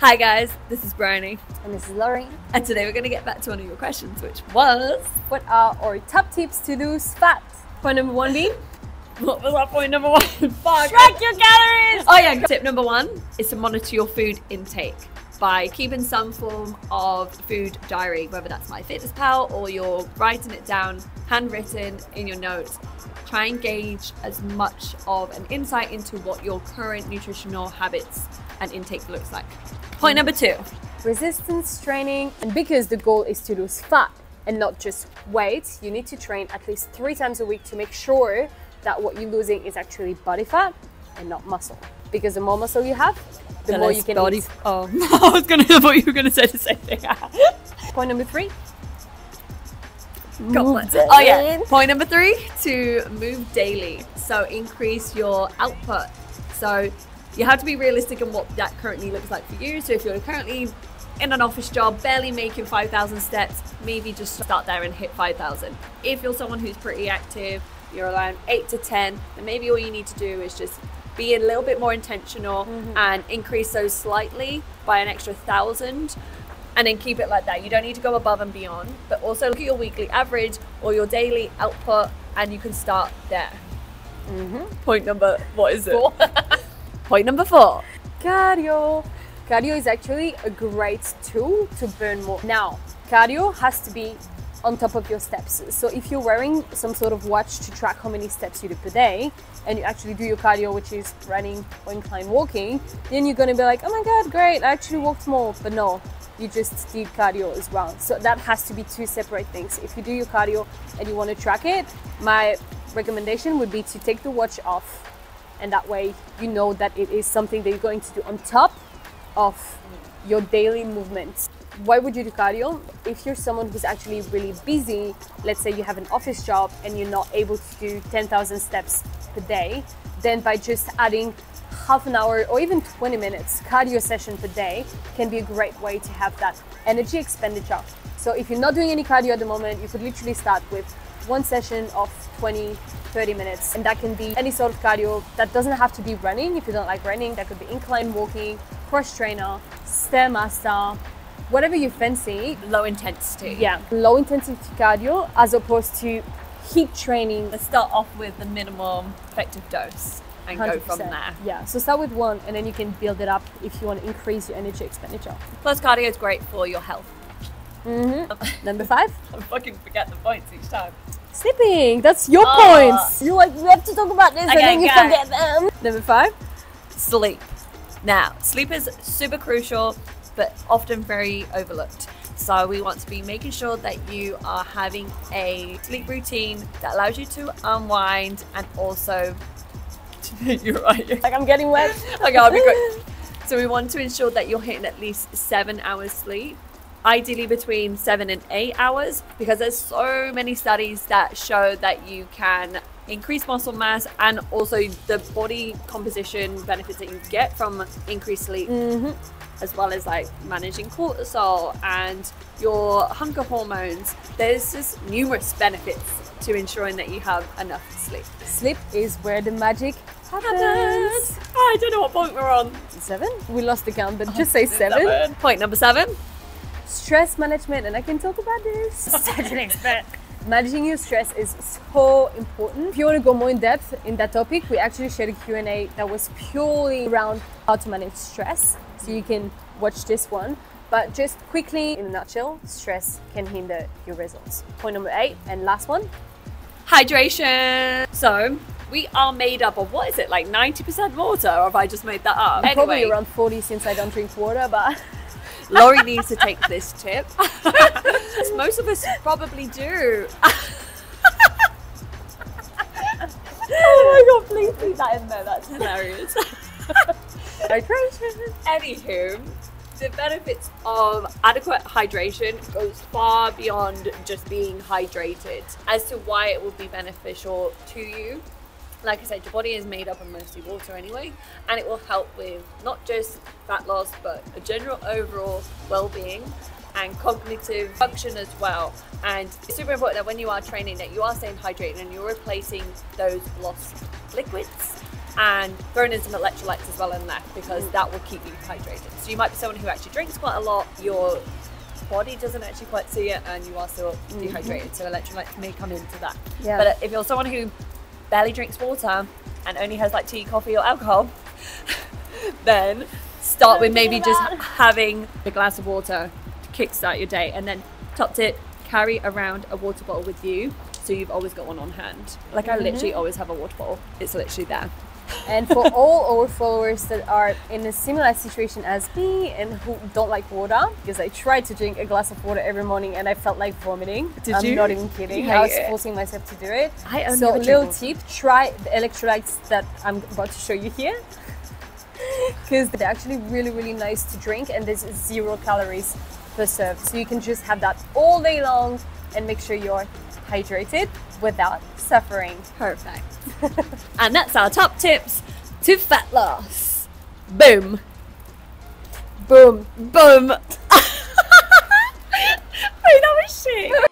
Hi guys, this is Bryony, And this is Lauri. and today we're going to get back to one of your questions, which was What are our top tips to lose fat? Point number one being what was our point number one? Fuck. track your calories. Oh yeah, tip number one is to monitor your food intake by keeping some form of food diary, whether that's MyFitnessPal or you're writing it down handwritten in your notes. Try and gauge as much of an insight into what your current nutritional habits and intake looks like. Point number two. Resistance training, and because the goal is to lose fat and not just weight, you need to train at least three times a week to make sure that what you're losing is actually body fat and not muscle. Because the more muscle you have, the, more you can body. eat. Oh, I was gonna. I thought you were gonna say the same thing. Point number three. Got. Oh yeah. Point number three: to move daily. So increase your output. So you have to be realistic in what that currently looks like for you. So if you're currently in an office job, barely making 5,000 steps, maybe just start there and hit 5,000. If you're someone who's pretty active, you're around 8 to 10, then maybe all you need to do is just be a little bit more intentional mm-hmm. and increase those slightly by an extra thousand and then keep it like that. You don't need to go above and beyond, but also look at your weekly average or your daily output and you can start there. Mm-hmm. Point number, what is it? Point number four. Cardio. Cardio is actually a great tool to burn more. Now, cardio has to be on top of your steps. So if you're wearing some sort of watch to track how many steps you do per day, and you actually do your cardio, which is running or incline walking, then you're gonna be like, oh my god, great, I actually walked more. But no, you just did cardio as well. So that has to be two separate things. If you do your cardio and you want to track it, my recommendation would be to take the watch off and that way you know that it is something that you're going to do on top of your daily movements. Why would you do cardio? If you're someone who's actually really busy, let's say you have an office job and you're not able to do 10,000 steps per day, then by just adding half an hour or even 20 minutes cardio session per day can be a great way to have that energy expenditure. So if you're not doing any cardio at the moment, you could literally start with one session of 20 30 minutes and that can be any sort of cardio that doesn't have to be running if you don't like running that could be incline walking cross trainer stairmaster whatever you fancy Low intensity. yeah low intensity cardio as opposed to heat training Let's start off with the minimum effective dose and go from there. yeah so start with one and then you can build it up if you want to increase your energy expenditure Plus, cardio is great for your health. Mm-hmm. number five I fucking forget the points each time. sleeping that's your Oh. points you like you have to talk about this and then you okay. forget them number five Sleep. Now, sleep is super crucial, but often very overlooked. So, we want to be making sure that you are having a sleep routine that allows you to unwind and also. You're right. like i'm getting wet Okay, I'll be quick. So we want to ensure that you're hitting at least seven hours sleep, ideally between seven and eight hours, because there's so many studies that show that you can increase muscle mass and also the body composition benefits that you get from increased sleep. Mm-hmm. As well as like managing cortisol and your hunger hormones. There's just numerous benefits to ensuring that you have enough sleep. Sleep is where the magic happens. Happens. I don't know what point we're on. Seven? We lost the count, but oh, just say seven. Point number seven. Stress management, and I can talk about this. Such an expert. Managing your stress is so important. If you want to go more in depth in that topic, we actually shared a Q&A that was purely around how to manage stress. So you can watch this one. But just quickly, in a nutshell, stress can hinder your results. Point number eight, and last one, Hydration. So we are made up of what is it like 90% water, or have I just made that up? I'm probably around 40 since I don't drink water, but Lauri needs to take this tip. Most of us probably do. oh my god, please leave that in there. That's hilarious. hydration. Anywho, the benefits of adequate hydration goes far beyond just being hydrated as to why it will be beneficial to you. Like I said, your body is made up of mostly water anyway, and it will help with not just fat loss but a general overall well-being and cognitive function as well. And it's super important that when you are training that you are staying hydrated and you're replacing those lost liquids and throwing in some electrolytes as well in there because mm. that will keep you hydrated. So you might be someone who actually drinks quite a lot. Your body doesn't actually quite see it, and you are still mm-hmm. dehydrated. So electrolytes may come into that. Yeah. But if you're someone who barely drinks water and only has like tea, coffee, or alcohol, then start with maybe just having a glass of water to kickstart your day, and then top tip: carry around a water bottle with you. So you've always got one on hand. Like I literally always have a water bottle. It's literally there. And for all our followers that are in a similar situation as me and who don't like water, because I tried to drink a glass of water every morning and I felt like vomiting. Did I'm you? not even kidding. I was it. forcing myself to do it. I only so little tip: try the electrolytes that I'm about to show you here. Because they're actually really, really nice to drink, and there's zero calories per serve. So you can just have that all day long and make sure you're hydrated without suffering. Perfect. and that's our top tips to fat loss. Boom. Boom. Boom. Wait, that was shit.